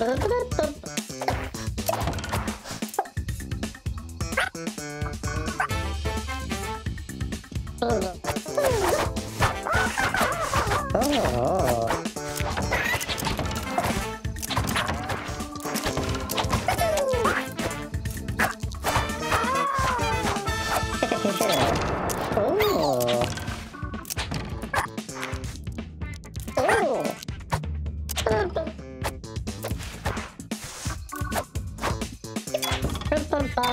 Blah, blah, blah.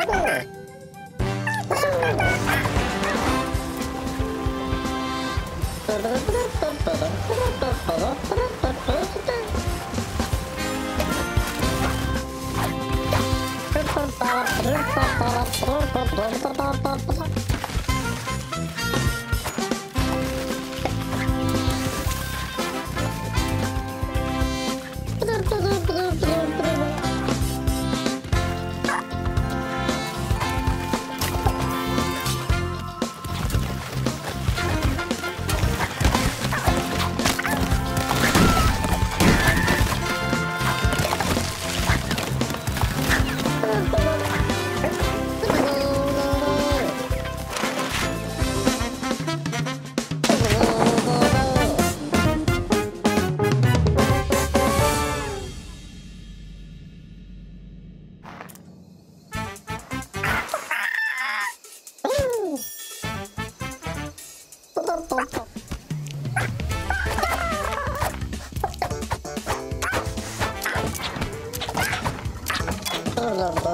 Bum bum bum bum Oh,